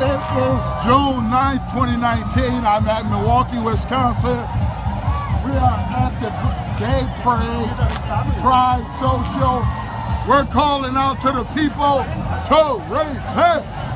It is June 9, 2019. I'm at Milwaukee, Wisconsin. We are at the Gay Parade Pride Social. We're calling out to the people to repent. Repent!